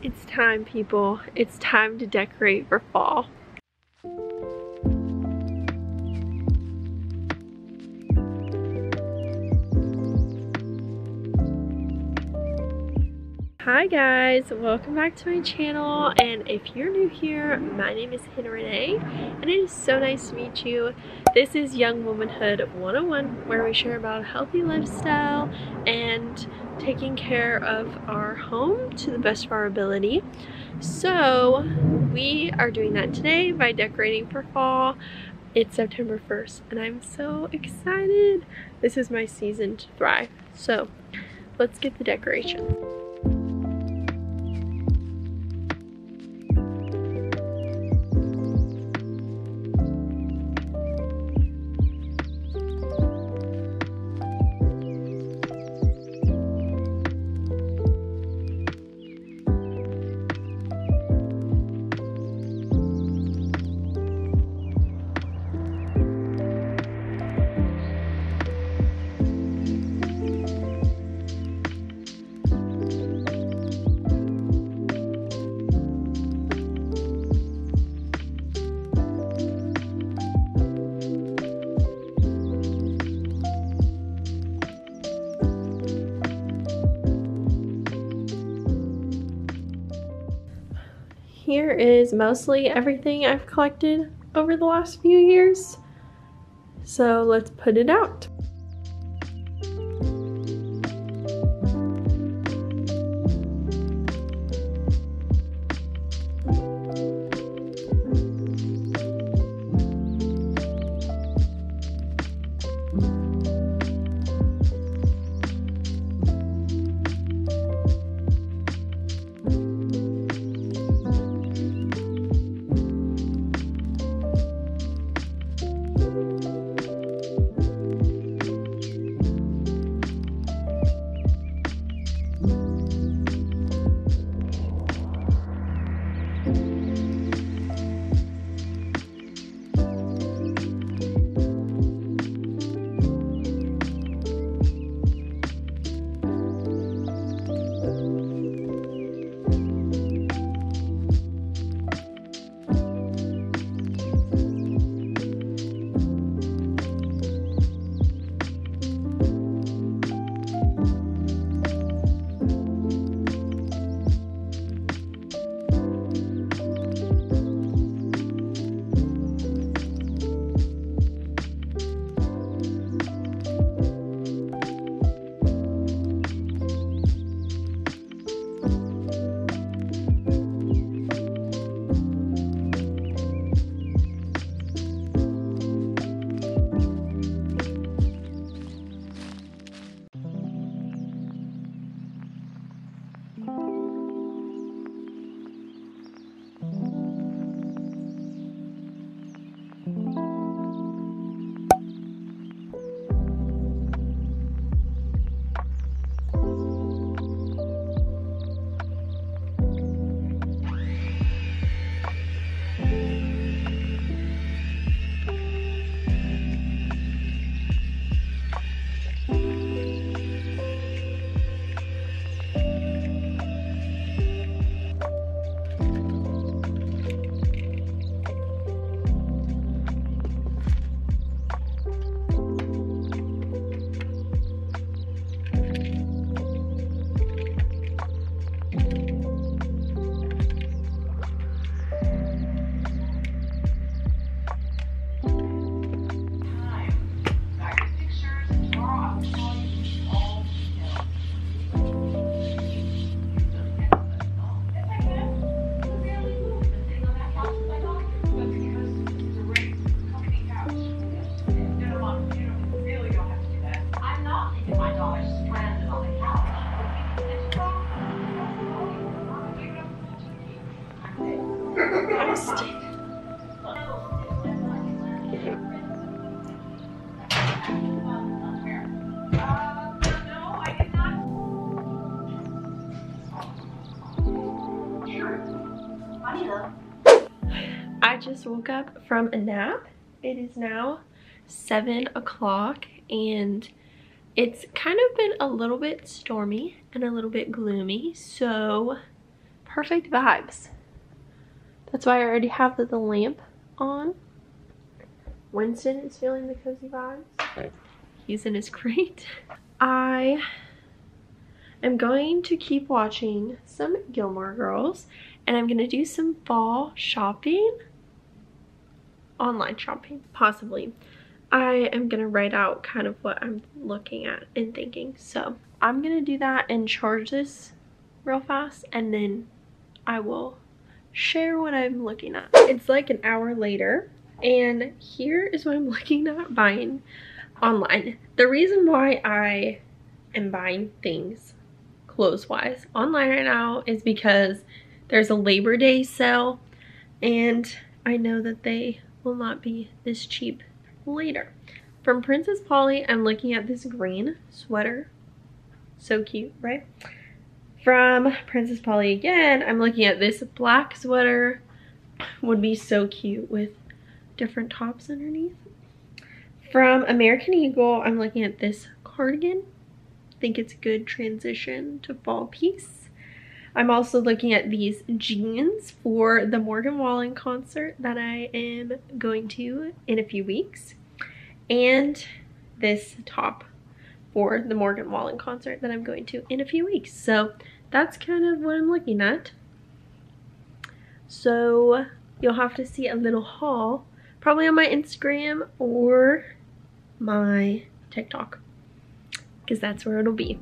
It's time, people. It's time to decorate for fall. Hi guys, welcome back to my channel and if you're new here, my name is Hannah Renee and it is so nice to meet you. This is Young Womanhood 101 where we share about a healthy lifestyle and taking care of our home to the best of our ability. So we are doing that today by decorating for fall. It's September 1st and I'm so excited. This is my season to thrive. So let's get the decorations. Here is mostly everything I've collected over the last few years. So let's put it out. Just woke up from a nap. It is now 7 o'clock and it's kind of been a little bit stormy and a little bit gloomy so perfect vibes. That's why I already have the, the lamp on. Winston is feeling the cozy vibes. He's in his crate. I am going to keep watching some Gilmore Girls and I'm going to do some fall shopping. Online shopping, possibly. I am going to write out kind of what I'm looking at and thinking. So I'm going to do that and charge this real fast and then I will share what I'm looking at. It's like an hour later and here is what I'm looking at buying online. The reason why I am buying things clothes wise online right now is because there's a Labor Day sale and I know that they will not be this cheap later. From Princess Polly, I'm looking at this green sweater. So cute, right? From Princess Polly again, I'm looking at this black sweater. Would be so cute with different tops underneath. From American Eagle, I'm looking at this cardigan. Think it's a good transition to fall piece. I'm also looking at these jeans for the Morgan Wallen concert that I am going to in a few weeks. And this top for the Morgan Wallen concert that I'm going to in a few weeks. So that's kind of what I'm looking at. So you'll have to see a little haul probably on my Instagram or my TikTok because that's where it'll be.